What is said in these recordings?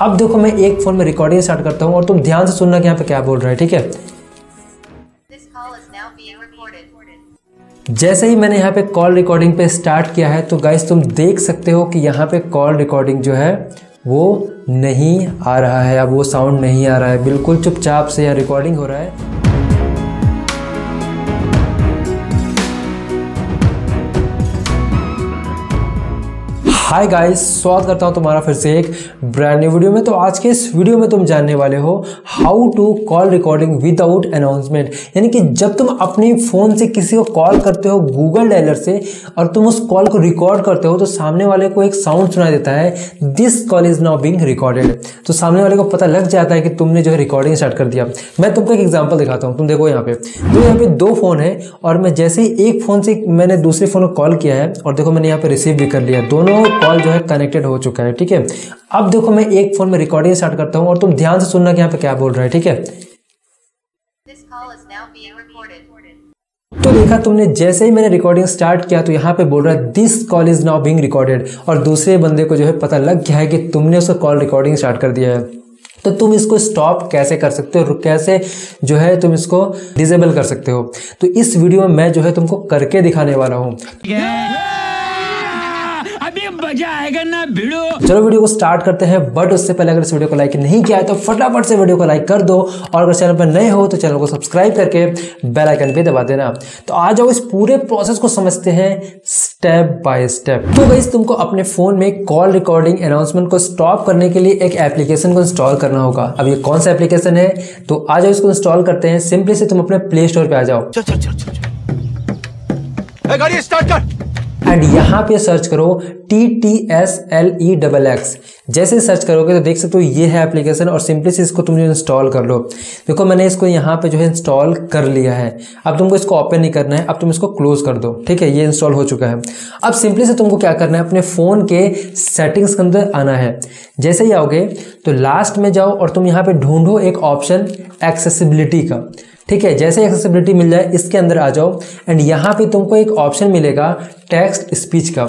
अब देखो मैं एक फ़ोन में रिकॉर्डिंग स्टार्ट करता हूँ और तुम ध्यान से सुनना कि यहाँ पे क्या बोल रहा है ठीक है. जैसे ही मैंने यहाँ पे कॉल रिकॉर्डिंग पे स्टार्ट किया है तो गाइस तुम देख सकते हो कि यहाँ पे कॉल रिकॉर्डिंग जो है वो नहीं आ रहा है अब वो साउंड नहीं आ रहा है। बिल्कुल चुपचाप से यह रिकॉर्डिंग हो रहा है। हाय गाइस स्वागत करता हूँ तुम्हारा फिर से एक ब्रांड न्यू वीडियो में। तो आज के इस वीडियो में तुम जानने वाले हो how to call recording without announcement यानी कि जब तुम अपने फ़ोन से किसी को कॉल करते हो गूगल डायलर से और तुम उस कॉल को रिकॉर्ड करते हो तो सामने वाले को एक साउंड सुनाई देता है this call is now being recorded तो सामने वाले को पता लग जाता है कि तुमने जो है रिकॉर्डिंग स्टार्ट कर दिया। मैं तुमको एक एग्ज़ाम्पल दिखाता हूँ। तुम देखो यहाँ पे। तो यहाँ पे दो फ़ोन है और मैं जैसे ही एक फ़ोन से मैंने दूसरे फ़ोन को कॉल किया है और देखो मैंने यहाँ पे रिसीव भी कर लिया। दोनों कॉल जो है कनेक्टेड हो चुका है ठीक है? अब देखो मैं एक फ़ोन में रिकॉर्डिंग स्टार्ट करता हूँ और तुम ध्यान से सुनना कि यहाँ पे क्या बोल रहा है ठीक है. तो देखा तुमने जैसे ही मैंने रिकॉर्डिंग स्टार्ट किया तो यहाँ पे बोल रहा है this call is now being recorded और दूसरे बंदे को जो है पता लग गया है कि तुमने उसका कॉल रिकॉर्डिंग स्टार्ट कर दिया है। तो तुम इसको स्टॉप कैसे कर सकते हो? और कैसे जो है तुम इसको डिजेबल कर सकते हो? तो इस वीडियो में मैं जो है तुमको करके दिखाने वाला हूँ। अभी मज़ा आएगा ना भिड़ो। चलो वीडियो को स्टार्ट करते हैं बट उससे पहले अगर इस वीडियो को लाइक नहीं किया है तो फटाफट से वीडियो को लाइक कर दो और अगर चैनल पर नए हो तो चैनल को सब्सक्राइब करके बेल आइकन पे दबा देना। तो आ जाओ इस पूरे प्रोसेस को समझते हैं स्टेप बाय स्टेप तो गाइस तुमको अपने फ़ोन में कॉल रिकॉर्डिंग अनाउंसमेंट को स्टॉप करने के लिए एक एप्लीकेशन को इंस्टॉल करना होगा। अब ये कौन सा एप्लीकेशन है? तो आ जाओ इसको इंस्टॉल करते हैं। सिंपली से तुम अपने प्ले स्टोर पे आ जाओ। चल चल चल चल चल। ए, गाड़ी स्टार्ट कर। एंड यहाँ पे सर्च करो T T S L E double X जैसे सर्च करोगे तो देख सकते हो ये है एप्लीकेशन और सिंपली से इसको तुम जो इंस्टॉल कर लो। देखो मैंने इसको यहाँ पे जो है इंस्टॉल कर लिया है। अब तुमको इसको ओपन नहीं करना है, अब तुम इसको क्लोज कर दो। ठीक है, ये इंस्टॉल हो चुका है। अब सिंपली से तुमको क्या करना है, अपने फ़ोन के सेटिंग्स के अंदर आना है। जैसे ही आओगे तो लास्ट में जाओ और तुम यहाँ पे ढूंढो एक ऑप्शन एक्सेसिबिलिटी का। ठीक है, जैसे एक्सेसिबिलिटी मिल जाए, इसके अंदर आ जाओ। एंड यहाँ पे तुमको एक ऑप्शन मिलेगा टेक्स्ट स्पीच का।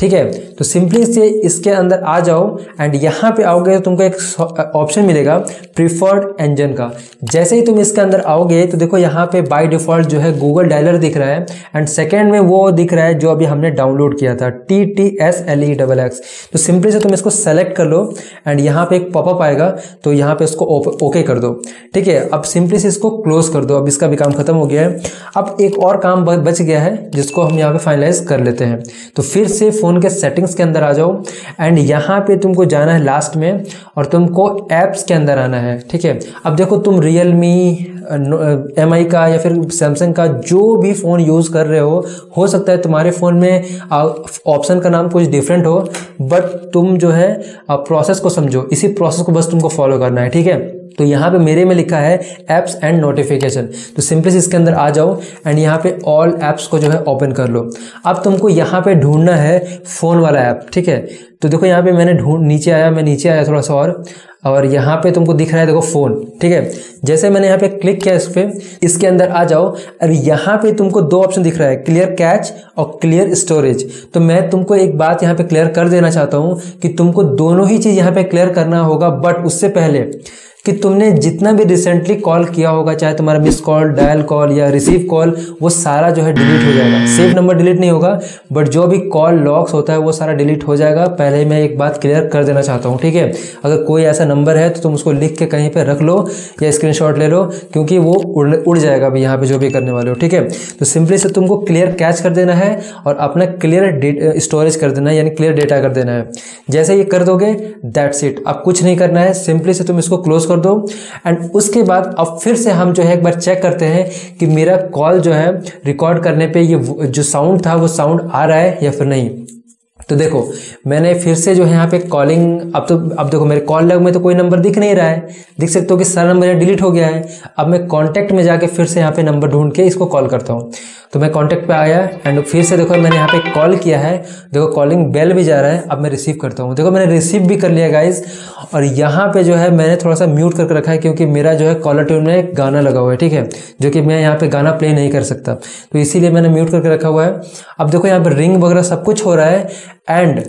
ठीक है? तो सिंपली से इसके अंदर आ जाओ एंड यहाँ पे आओगे तो तुमको एक ऑप्शन मिलेगा प्रीफर्ड इंजन का। जैसे ही तुम इसके अंदर आओगे तो देखो यहाँ पे बाय डिफ़ॉल्ट जो है गूगल डायलर दिख रहा है एंड सेकेंड में वो दिख रहा है जो अभी हमने डाउनलोड किया था T T S L E double X तो सिंपली से तुम इसको सेलेक्ट कर लो एंड यहाँ पे एक पॉपअप आएगा तो यहाँ पे इसको ओके कर दो। ठीक है? अब सिंपली से इसको क्लोज कर दो। अब इसका भी काम खत्म हो गया है। अब एक और काम बच गया है जिसको हम यहाँ पे फाइनलाइज कर लेते हैं। तो फिर से फ़ोन के सेटिंग्स के अंदर आ जाओ। एंड यहाँ पे तुमको जाना है लास्ट में और तुमको ऐप्स के अंदर आना है, ठीक है? अब देखो तुम रियल मी एम आई का या फिर सैमसंग का जो भी फ़ोन यूज़ कर रहे हो हो सकता है तुम्हारे फ़ोन में ऑप्शन का नाम कुछ डिफरेंट हो बट तुम जो है प्रोसेस को समझो। इसी प्रोसेस को बस तुमको फॉलो करना है, ठीक है? तो यहाँ पे मेरे में लिखा है एप्स एंड नोटिफिकेशन तो सिंपली इसके अंदर आ जाओ एंड यहाँ पे ऑल एप्स को जो है ओपन कर लो। अब तुमको यहाँ पे ढूंढना है फ़ोन वाला ऐप ठीक है? तो देखो यहाँ पे मैंने ढूंढ, नीचे आया, मैं नीचे आया थोड़ा सा और और यहाँ पे तुमको दिख रहा है देखो फ़ोन ठीक है? जैसे मैंने यहाँ पे क्लिक किया इस पर इसके अंदर आ जाओ और यहाँ पे तुमको दो ऑप्शन दिख रहा है क्लियर कैच और क्लियर स्टोरेज तो मैं तुमको एक बात यहाँ पे क्लियर कर देना चाहता हूँ कि तुमको दोनों ही चीज़ यहाँ पे क्लियर करना होगा बट उससे पहले कि तुमने जितना भी रिसेंटली कॉल किया होगा, चाहे तुम्हारा मिस कॉल डायल कॉल या रिसीव कॉल वो सारा जो है डिलीट हो जाएगा। सेव नंबर डिलीट नहीं होगा बट जो भी कॉल लॉक्स होता है, वो सारा डिलीट हो जाएगा। पहले मैं एक बात क्लियर कर देना चाहता हूँ, ठीक है? अगर कोई ऐसा नंबर है तो तुम उसको लिख के कहीं पर रख लो या स्क्रीन ले लो, क्योंकि वो उड़ उड़ जाएगा अभी यहाँ पे जो भी करने वाले हो, ठीक है? तो सिंपली से तुमको क्लियर कैच कर देना है और अपना क्लियर स्टोरेज कर देना है, यानी क्लियर डेटा कर देना है। जैसे ये कर दोगे दैट्स इट अब कुछ नहीं करना है सिंपली से तुम इसको क्लोज कर दो। एंड उसके बाद अब फिर से हम जो है एक बार चेक करते हैं कि मेरा कॉल जो है रिकॉर्ड करने पे ये जो साउंड था, वो साउंड आ रहा है या फिर नहीं। तो देखो, मैंने फिर से जो है यहाँ पे कॉलिंग अब तो अब देखो मेरे कॉल लॉग में तो कोई नंबर दिख नहीं रहा है। दिख सकते हो कि सारा नंबर डिलीट हो गया है। अब मैं कॉन्टैक्ट में जाके फिर से यहाँ पे नंबर ढूंढ के इसको कॉल करता हूँ। तो मैं कॉन्टैक्ट पे आया एंड फिर से देखो मैंने यहाँ पे कॉल किया है। देखो कॉलिंग बेल भी जा रहा है, अब मैं रिसीव करता हूँ। देखो मैंने रिसीव भी कर लिया गाइज़ और यहाँ पे जो है मैंने थोड़ा सा म्यूट करके रखा है क्योंकि मेरा जो है कॉलर ट्यून में गाना लगा हुआ है, ठीक है? जो कि मैं यहाँ पे गाना प्ले नहीं कर सकता। तो इसीलिए मैंने म्यूट करके रखा हुआ है। अब देखो यहाँ पे रिंग वगैरह सब कुछ हो रहा है एंड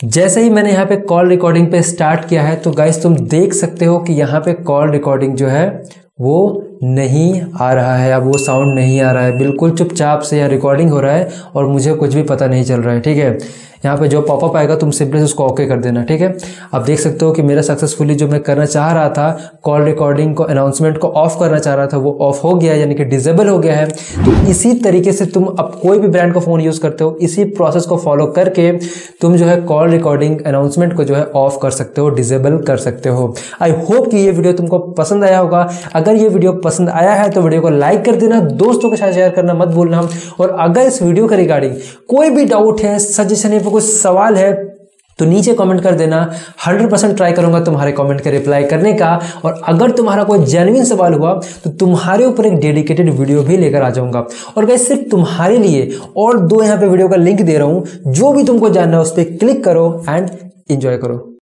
जैसे ही मैंने यहाँ पे कॉल रिकॉर्डिंग पे स्टार्ट किया है तो गाइस तुम देख सकते हो कि यहाँ पे कॉल रिकॉर्डिंग जो है वो नहीं आ रहा है, अब वो साउंड नहीं आ रहा है। बिल्कुल चुपचाप से यहाँ रिकॉर्डिंग हो रहा है और मुझे कुछ भी पता नहीं चल रहा है, ठीक है? यहाँ पे जो पॉपअप आएगा, तुम सिंपली से उसको ओके कर देना, ठीक है? अब देख सकते हो कि मेरा सक्सेसफुली जो मैं करना चाह रहा था कॉल रिकॉर्डिंग को अनाउंसमेंट को ऑफ़ करना चाह रहा था, वो ऑफ़ हो गया, यानी कि डिजेबल हो गया है। तो इसी तरीके से तुम अब कोई भी ब्रांड का फ़ोन यूज़ करते हो, इसी प्रोसेस को फॉलो करके तुम जो है कॉल रिकॉर्डिंग अनाउंसमेंट को जो है ऑफ़ कर सकते हो डिजेबल कर सकते हो। आई होप कि ये वीडियो तुमको पसंद आया होगा। अगर ये वीडियो पसंद आया है तो वीडियो को लाइक कर देना, दोस्तों के साथ शेयर करना मत भूलना। और अगर इस वीडियो के रिगार्डिंग कोई भी डाउट है सजेशन है कुछ सवाल है तो नीचे कमेंट कर देना। 100 परसेंट ट्राई करूँगा तुम्हारे कमेंट के रिप्लाई करने का। और अगर तुम्हारा कोई जेन्युइन सवाल हुआ तो तुम्हारे ऊपर एक डेडिकेटेड वीडियो भी लेकर आ जाऊँगा। और गैस सिर्फ़ तुम्हारे लिए और दो यहाँ पे वीडियो का लिंक दे रहा हूँ। जो भी तुमको जानना है, उस पर क्लिक करो एंड इंजॉय करो।